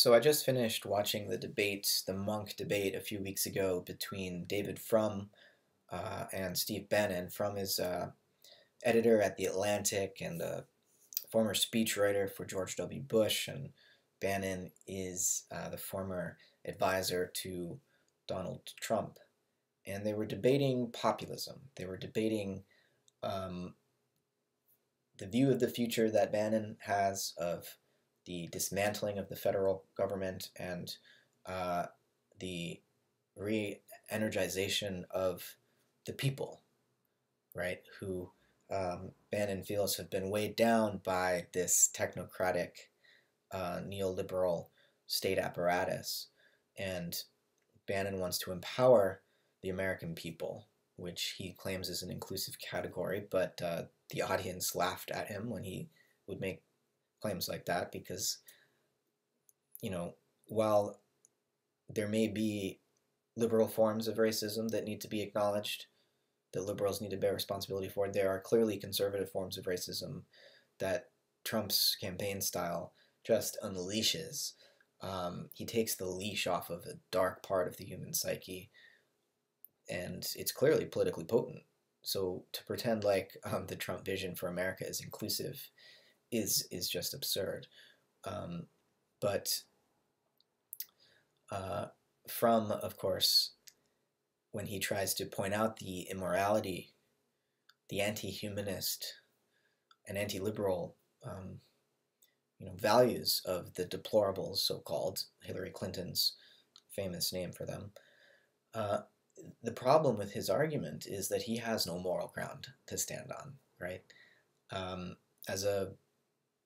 So I just finished watching the debate, the Munk debate, a few weeks ago between David Frum uh, and Steve Bannon. Frum is uh, editor at The Atlantic and a former speechwriter for George W. Bush, and Bannon is uh, the former advisor to Donald Trump. And they were debating populism. They were debating um, the view of the future that Bannon has of the dismantling of the federal government and uh, the re-energization of the people, right? Who um, Bannon feels have been weighed down by this technocratic, uh, neoliberal state apparatus, and Bannon wants to empower the American people, which he claims is an inclusive category, but uh, the audience laughed at him when he would make claims like that because, you know, while there may be liberal forms of racism that need to be acknowledged, that liberals need to bear responsibility for, there are clearly conservative forms of racism that Trump's campaign style just unleashes. Um, he takes the leash off of a dark part of the human psyche, and it's clearly politically potent. So to pretend like um, the Trump vision for America is inclusive is is just absurd. Um, but uh, Frum, of course, when he tries to point out the immorality, the anti-humanist and anti-liberal, um, you know, values of the deplorables, so-called Hillary Clinton's famous name for them. Uh, the problem with his argument is that he has no moral ground to stand on, right? Um, as a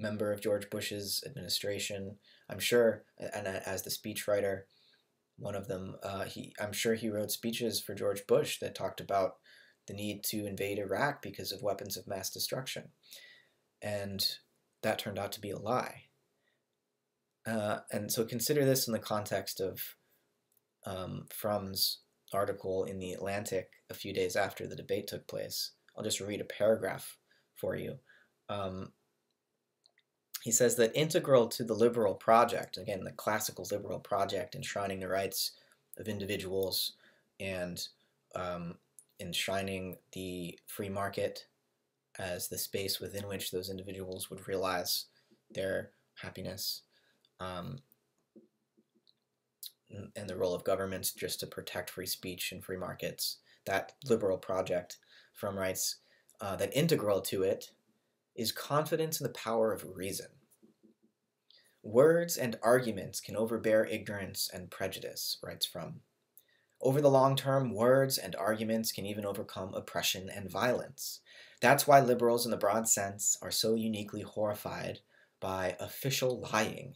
member of George Bush's administration. I'm sure, and as the speechwriter, one of them, uh, he, I'm sure he wrote speeches for George Bush that talked about the need to invade Iraq because of weapons of mass destruction. And that turned out to be a lie. Uh, and so consider this in the context of um, Frum's article in The Atlantic a few days after the debate took place. I'll just read a paragraph for you. Um, he says that integral to the liberal project, again, the classical liberal project enshrining the rights of individuals and um, enshrining the free market as the space within which those individuals would realize their happiness, um, and the role of governments just to protect free speech and free markets. That liberal project from rights, uh, that integral to it is confidence in the power of reason. Words and arguments can overbear ignorance and prejudice, writes Frum. Over the long term, words and arguments can even overcome oppression and violence. That's why liberals, in the broad sense, are so uniquely horrified by official lying.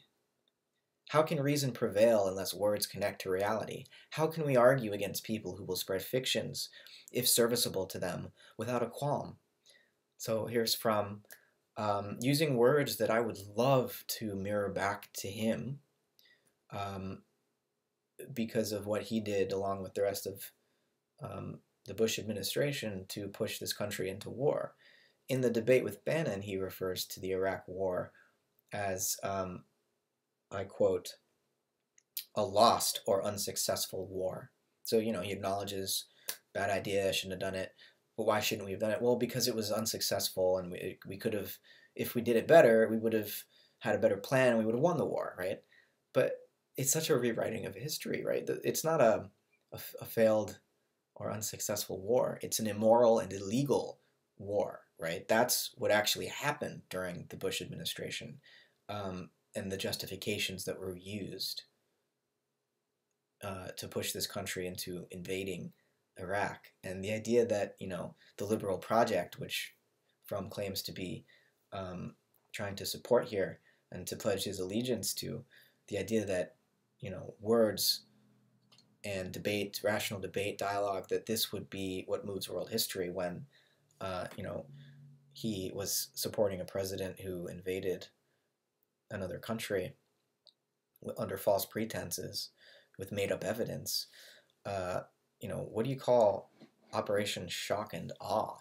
How can reason prevail unless words connect to reality? How can we argue against people who will spread fictions, if serviceable to them, without a qualm? So here's from um, using words that I would love to mirror back to him um, because of what he did along with the rest of um, the Bush administration to push this country into war. In the debate with Bannon, he refers to the Iraq War as, um, I quote, a lost or unsuccessful war. So, you know, he acknowledges bad idea, shouldn't have done it well, why shouldn't we have done it? Well, because it was unsuccessful, and we we could have, if we did it better, we would have had a better plan, and we would have won the war, right? But it's such a rewriting of history, right? It's not a, a, a failed or unsuccessful war. It's an immoral and illegal war, right? That's what actually happened during the Bush administration, um, and the justifications that were used uh, to push this country into invading Iraq. And the idea that, you know, the liberal project, which Frum claims to be um, trying to support here and to pledge his allegiance to, the idea that, you know, words and debate, rational debate, dialogue, that this would be what moves world history when, uh, you know, he was supporting a president who invaded another country under false pretenses with made up evidence. Uh, you know, what do you call Operation Shock and Awe?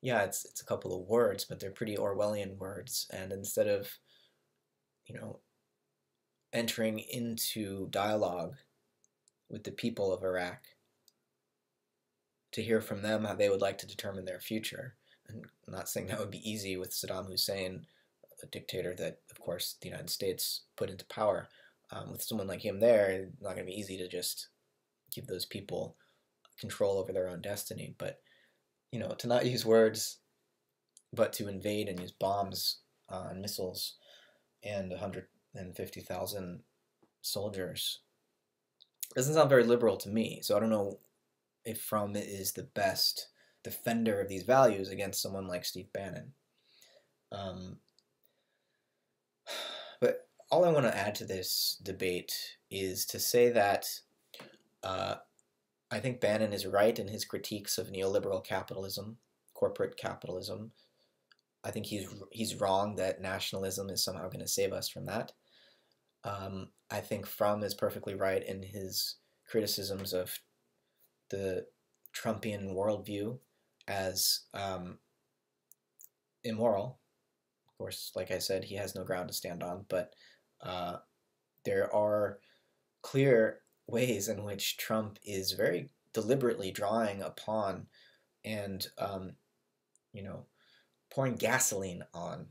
Yeah, it's it's a couple of words, but they're pretty Orwellian words. And instead of, you know, entering into dialogue with the people of Iraq to hear from them how they would like to determine their future. And I'm not saying that would be easy with Saddam Hussein, a dictator that, of course, the United States put into power. Um, with someone like him there, it's not going to be easy to just give those people control over their own destiny. But, you know, to not use words, but to invade and use bombs uh, and missiles and 150,000 soldiers doesn't sound very liberal to me. So I don't know if Frum is the best defender of these values against someone like Steve Bannon. Um, but all I want to add to this debate is to say that uh, I think Bannon is right in his critiques of neoliberal capitalism, corporate capitalism. I think he's he's wrong that nationalism is somehow going to save us from that. Um, I think Frum is perfectly right in his criticisms of the Trumpian worldview as um, immoral. Of course, like I said, he has no ground to stand on, but uh, there are clear ways in which Trump is very deliberately drawing upon and, um, you know, pouring gasoline on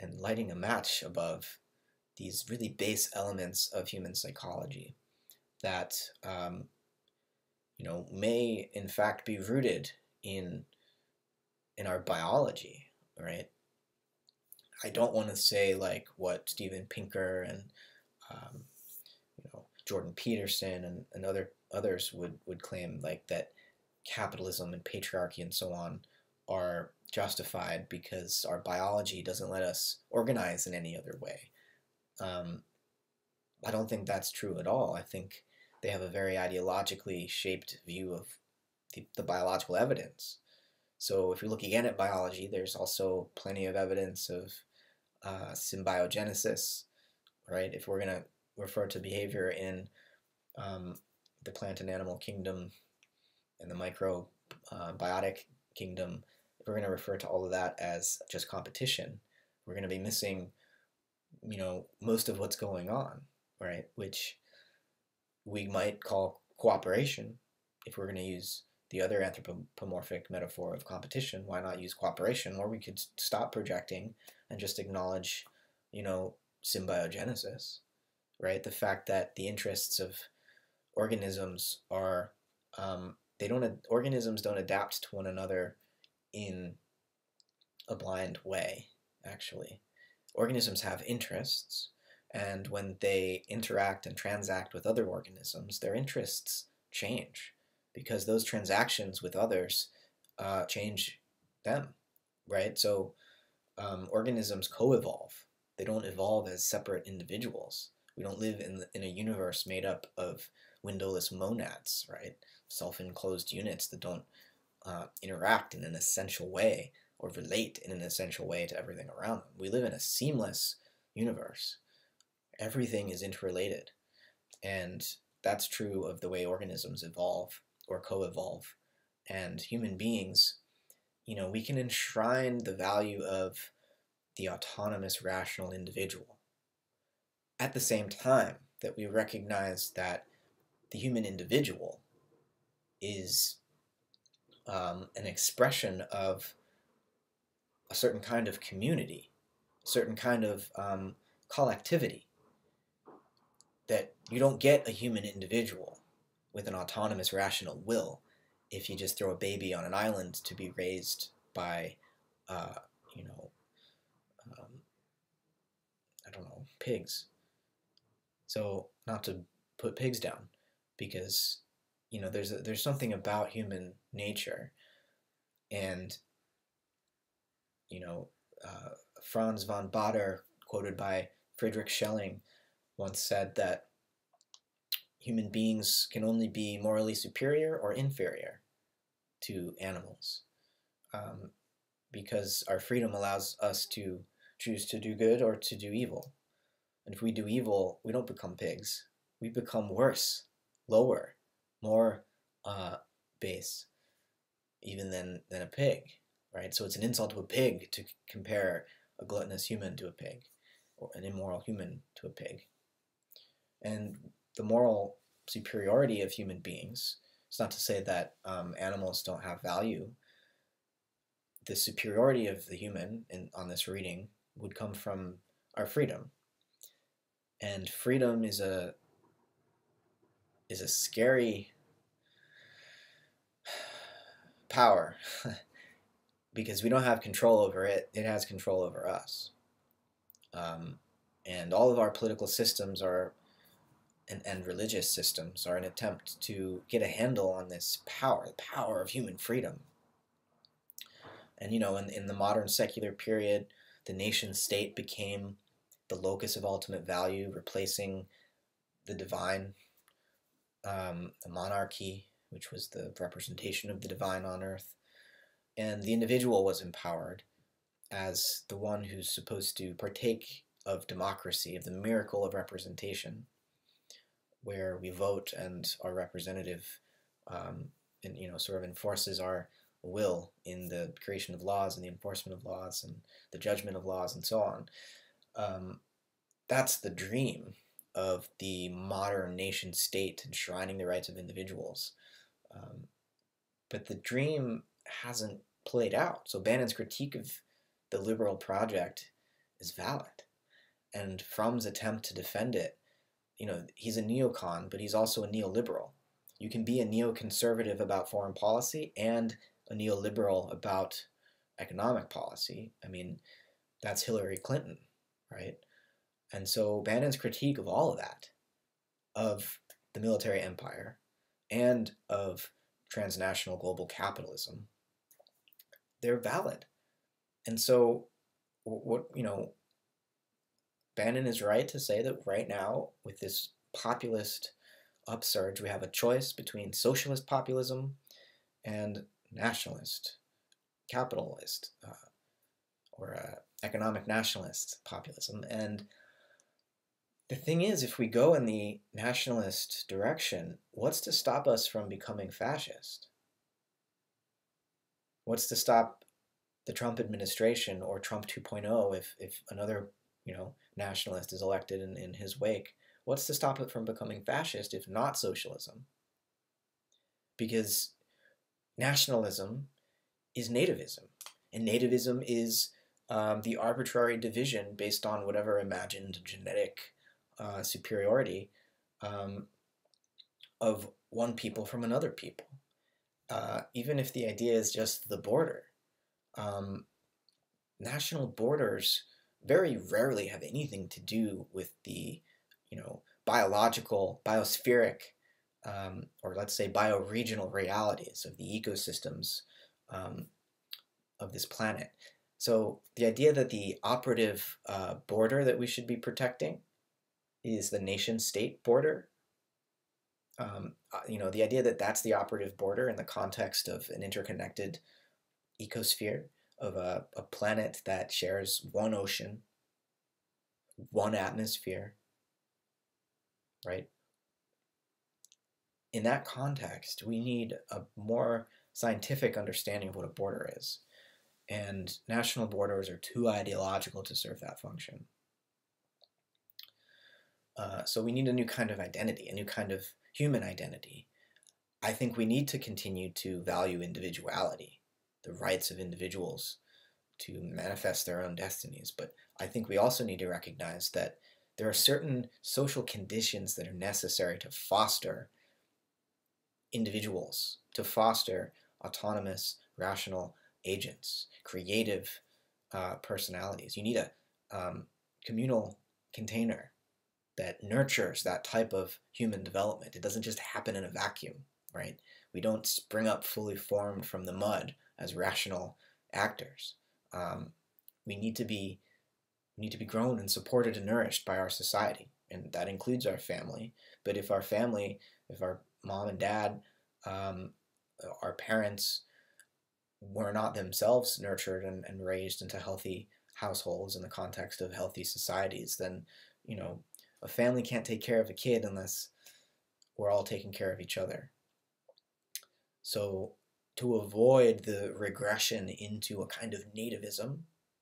and lighting a match above these really base elements of human psychology that um, you know may in fact be rooted in in our biology right? I don't want to say like what steven pinker and um, jordan peterson and, and other others would would claim like that capitalism and patriarchy and so on are justified because our biology doesn't let us organize in any other way um, i don't think that's true at all i think they have a very ideologically shaped view of the, the biological evidence. So if you look again at biology, there's also plenty of evidence of uh, symbiogenesis, right? If we're to refer to behavior in um, the plant and animal kingdom and the microbiotic uh, kingdom, if we're going to refer to all of that as just competition, we're going to be missing, you know, most of what's going on, right? Which we might call cooperation. If we're going to use the other anthropomorphic metaphor of competition why not use cooperation? Or we could stop projecting and just acknowledge you know symbiogenesis right the fact that the interests of organisms are um, they don't organisms don't adapt to one another in a blind way actually organisms have interests and when they interact and transact with other organisms, their interests change because those transactions with others uh, change them, right? So um, organisms co evolve, they don't evolve as separate individuals. We don't live in, in a universe made up of windowless monads, right? Self enclosed units that don't uh, interact in an essential way or relate in an essential way to everything around them. We live in a seamless universe everything is interrelated. And that's true of the way organisms evolve or co evolve. And human beings, you know, we can enshrine the value of the autonomous rational individual. At the same time that we recognize that the human individual is um, an expression of a certain kind of community, a certain kind of um, collectivity that you don't get a human individual with an autonomous rational will if you just throw a baby on an island to be raised by, uh, you know, um, I don't know, pigs. So not to put pigs down, because you know there's a, there's something about human nature, and you know uh, Franz von Baader, quoted by Friedrich Schelling, once said that human beings can only be morally superior or inferior to animals um, because our freedom allows us to choose to do good or to do evil. And if we do evil, we don't become pigs. We become worse, lower, more uh, base, even than, than a pig, right? So it's an insult to a pig to compare a gluttonous human to a pig, or an immoral human to a pig. And the moral superiority of human beings, it's not to say that um, animals don't have value. The superiority of the human in, on this reading would come from our freedom. And freedom is a is a scary power because we don't have control over it, it has control over us. Um, and all of our political systems are and, and religious systems are an attempt to get a handle on this power, the power of human freedom. And you know, in, in the modern secular period, the nation state became the locus of ultimate value, replacing the divine, um, the monarchy, which was the representation of the divine on earth. And the individual was empowered as the one who's supposed to partake of democracy, of the miracle of representation, where we vote and our representative, um, and you know, sort of enforces our will in the creation of laws and the enforcement of laws and the judgment of laws and so on. Um, that's the dream of the modern nation state enshrining the rights of individuals. Um, but the dream hasn't played out. So Bannon's critique of the liberal project is valid. And Frum's attempt to defend it, you know, he's a neocon, but he's also a neoliberal. You can be a neoconservative about foreign policy and a neoliberal about economic policy. I mean, that's Hillary Clinton, right? And so Bannon's critique of all of that, of the military empire, and of transnational global capitalism, they're valid. And so, what, you know, Bannon is right to say that right now, with this populist upsurge, we have a choice between socialist populism and nationalist, capitalist, uh, or uh, economic nationalist populism. And the thing is, if we go in the nationalist direction, what's to stop us from becoming fascist? What's to stop the Trump administration or Trump 2.0 if, if another you know nationalist is elected in, in his wake? What's to stop it from becoming fascist if not socialism? Because nationalism is nativism, and nativism is um, the arbitrary division based on whatever imagined genetic uh, superiority um, of one people from another people. Uh, even if the idea is just the border. Um, national borders very rarely have anything to do with the, you know, biological, biospheric, um, or let's say bioregional realities of the ecosystems um, of this planet. So the idea that the operative uh, border that we should be protecting is the nation state border. Um, uh, you know, the idea that that's the operative border in the context of an interconnected ecosphere of a, a planet that shares one ocean, one atmosphere, right? In that context, we need a more scientific understanding of what a border is. And national borders are too ideological to serve that function. Uh, so we need a new kind of identity, a new kind of human identity. I think we need to continue to value individuality, the rights of individuals to manifest their own destinies. But I think we also need to recognize that there are certain social conditions that are necessary to foster individuals, to foster autonomous, rational agents, creative uh, personalities. You need a um, communal container that nurtures that type of human development. It doesn't just happen in a vacuum, right? We don't spring up fully formed from the mud as rational actors. Um, we need to be need to be grown and supported and nourished by our society, and that includes our family. But if our family, if our mom and dad, um, our parents, were not themselves nurtured and, and raised into healthy households in the context of healthy societies, then you know a family can't take care of a kid unless we're all taking care of each other. So, to avoid the regression into a kind of nativism,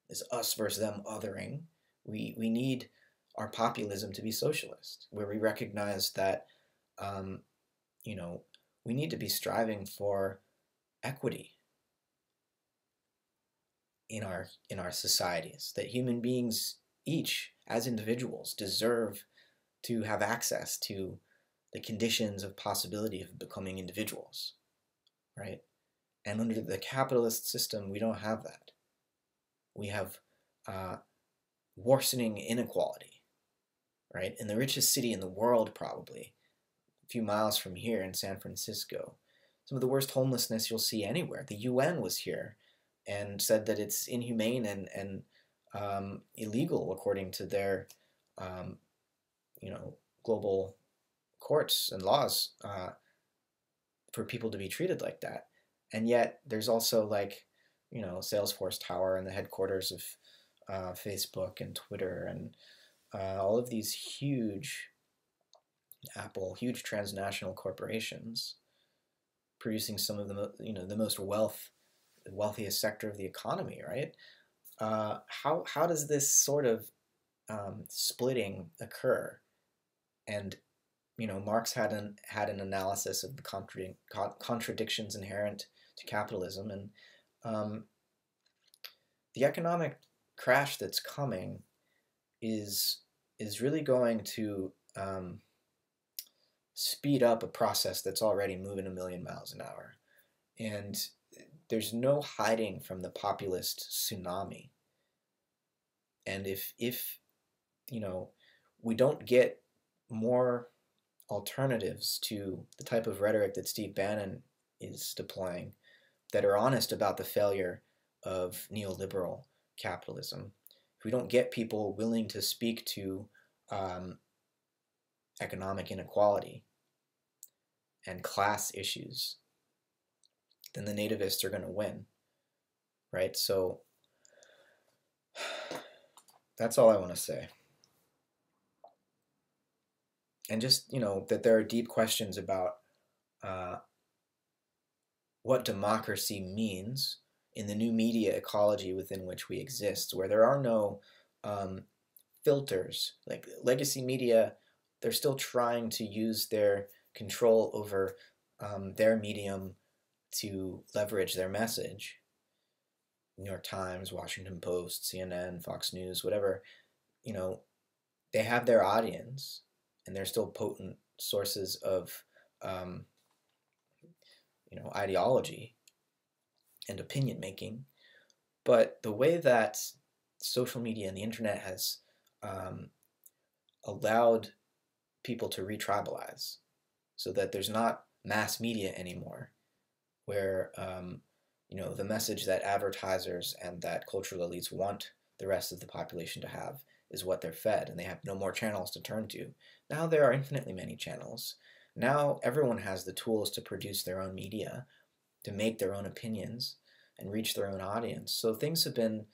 this us versus them othering, we, we need our populism to be socialist, where we recognize that, um, you know, we need to be striving for equity in our in our societies. That human beings, each as individuals, deserve to have access to the conditions of possibility of becoming individuals, right? And under the capitalist system, we don't have that. We have uh, worsening inequality, right? In the richest city in the world, probably, a few miles from here in San Francisco, some of the worst homelessness you'll see anywhere. The UN was here and said that it's inhumane and, and um, illegal according to their, um, you know, global courts and laws uh, for people to be treated like that. And yet there's also like, you know, Salesforce Tower and the headquarters of uh, Facebook and Twitter and uh, all of these huge Apple, huge transnational corporations producing some of the you know the most wealth, wealthiest sector of the economy, right? Uh, how how does this sort of um, splitting occur? And you know, Marx had an had an analysis of the contradic contradictions inherent to capitalism, and um, the economic crash that's coming is is really going to um, speed up a process that's already moving a million miles an hour, and there's no hiding from the populist tsunami. And if if you know we don't get more alternatives to the type of rhetoric that Steve Bannon is deploying that are honest about the failure of neoliberal capitalism, if we don't get people willing to speak to um, economic inequality and class issues, then the nativists are going to win, right? So that's all I want to say. And just, you know, that there are deep questions about uh, what democracy means in the new media ecology within which we exist, where there are no um, filters. Like legacy media, they're still trying to use their control over um, their medium to leverage their message. New York Times, Washington Post, CNN, Fox News, whatever, you know, they have their audience and they're still potent sources of, um, you know, ideology and opinion making. But the way that social media and the internet has um, allowed people to retribalize so that there's not mass media anymore where um, you know the message that advertisers and that cultural elites want the rest of the population to have is what they're fed and they have no more channels to turn to now there are infinitely many channels now everyone has the tools to produce their own media to make their own opinions and reach their own audience. So things have been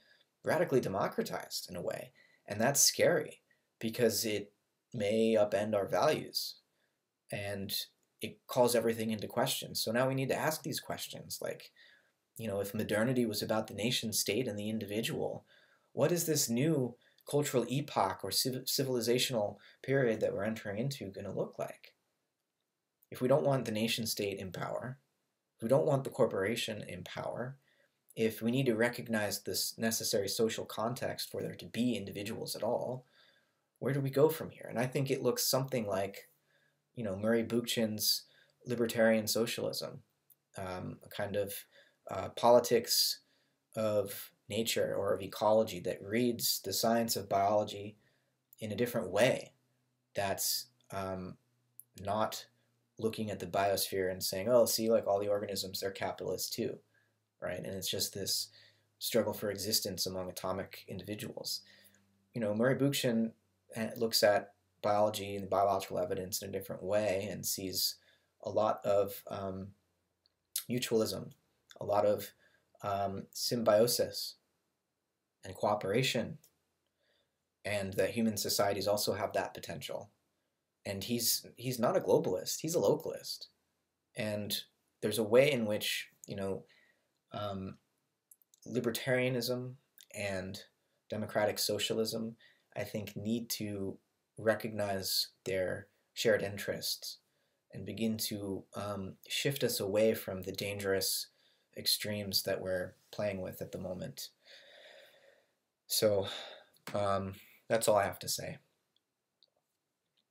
radically democratized in a way. And that's scary because it may upend our values and it calls everything into question. So now we need to ask these questions like, you know, if modernity was about the nation state and the individual, what is this new cultural epoch or civilizational period that we're entering into going to look like? If we don't want the nation state in power, if we don't want the corporation in power, if we need to recognize this necessary social context for there to be individuals at all, where do we go from here? And I think it looks something like, you know, Murray Bookchin's libertarian socialism, um, a kind of uh, politics of nature or of ecology that reads the science of biology in a different way. That's um, not looking at the biosphere and saying, oh, see, like all the organisms, they're capitalists too, right? And it's just this struggle for existence among atomic individuals. You know, Murray Bookchin eh, looks at biology and biological evidence in a different way and sees a lot of um, mutualism, a lot of um, symbiosis and cooperation, and that human societies also have that potential. And he's he's not a globalist he's a localist. And there's a way in which you know um, libertarianism and democratic socialism I think, need to recognize their shared interests and begin to um, shift us away from the dangerous extremes that we're playing with at the moment. So um, that's all I have to say.